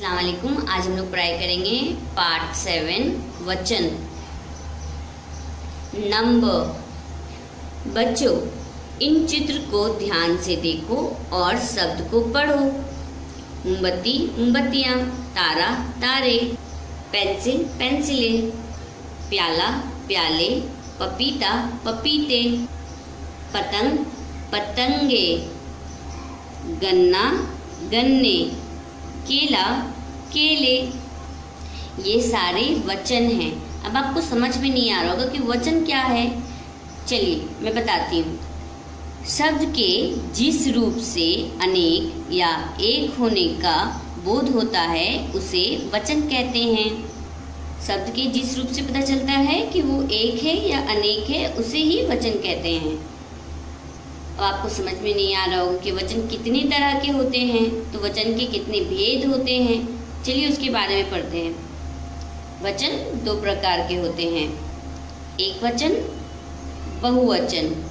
वालेकुम। आज हम लोग पढ़ाई करेंगे पार्ट सेवन, वचन। नंबर, बच्चों, इन चित्र को ध्यान से देखो और शब्द को पढ़ो। मोमबत्ती, मोमबत्तियाँ, तारा, तारे, पेंसिल, पेंसिलें, प्याला, प्याले, पपीता, पपीते, पतंग, पतंगे, गन्ना, गन्ने। केला, केले, ये सारे वचन हैं। अब आपको समझ में नहीं आ रहा होगा कि वचन क्या है। चलिए, मैं बताती हूँ। शब्द के जिस रूप से अनेक या एक होने का बोध होता है, उसे वचन कहते हैं। शब्द के जिस रूप से पता चलता है कि वो एक है या अनेक है, उसे ही वचन कहते हैं। अब आपको समझ में नहीं आ रहा होगा कि वचन कितनी तरह के होते हैं तो वचन के कितने भेद होते हैं। चलिए उसके बारे में पढ़ते हैं। वचन दो प्रकार के होते हैं। एक वचन, बहुवचन।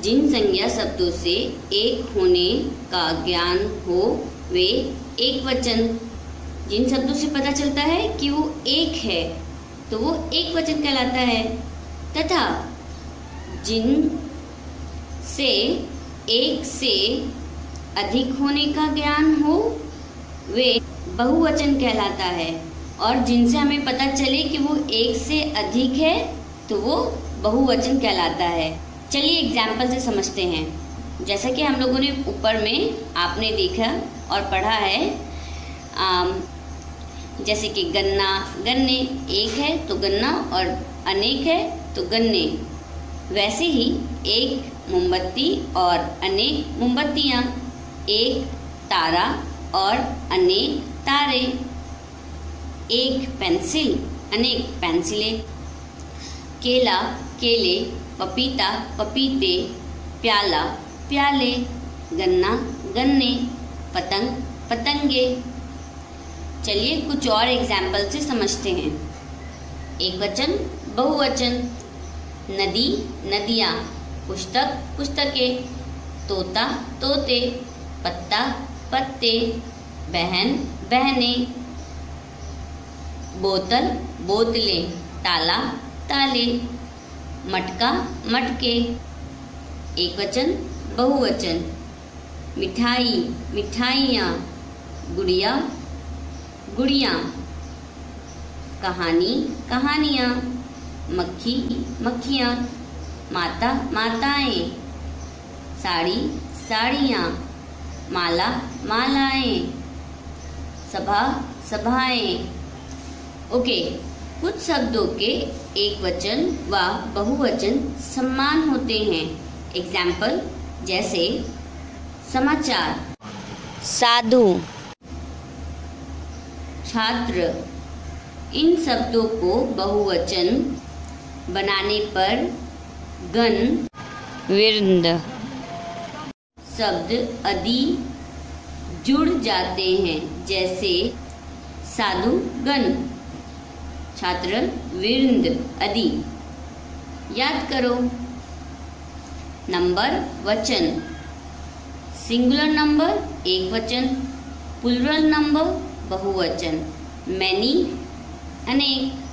जिन संज्ञा शब्दों से एक होने का ज्ञान हो, वे एक वचन। जिन शब्दों से पता चलता है कि वो एक है तो वो एक वचन कहलाता है। तथा जिन से एक से अधिक होने का ज्ञान हो, वे बहुवचन कहलाता है। और जिनसे हमें पता चले कि वो एक से अधिक है तो वो बहुवचन कहलाता है। चलिए एग्ज़ाम्पल से समझते हैं। जैसा कि हम लोगों ने ऊपर में आपने देखा और पढ़ा है जैसे कि गन्ना, गन्ने एक है तो गन्ना और अनेक है तो गन्ने। वैसे ही एक मोमबत्ती और अनेक मोमबत्तियाँ, एक तारा और अनेक तारे, एक पेंसिल, अनेक पेंसिलें, केला, केले, पपीता, पपीते, प्याला, प्याले, गन्ना, गन्ने, पतंग, पतंगे। चलिए कुछ और एग्ज़ाम्पल से समझते हैं। एक वचन, बहुवचन, नदी, नदियाँ। पुस्तक, पुस्तकें, तोता, तोते, पत्ता, पत्ते, बहन, बहने, बोतल, बोतलें, ताला, ताले, मटका, मटके एक वचन बहुवचन, मिठाई, मिठाइयाँ, गुड़िया गुड़िया, कहानी, कहानियाँ, मक्खी, मक्खियाँ माता, माताएँ। साड़ी, साड़ियाँ। माला, मालाएँ। सभा, सभाएँ। ओके, कुछ शब्दों के एक वचन व बहुवचन समान होते हैं। एग्ज़ाम्पल जैसे, समाचार। साधु। छात्र। इन शब्दों को बहुवचन बनाने पर गण विरंद। शब्द अदि जुड़ जाते हैं, जैसे साधु गण छात्र विरंद, अदि। याद करो, नंबर, वचन। सिंगुलर नंबर, एक वचन। प्लुरल नंबर, बहुवचन। मैनी, अनेक।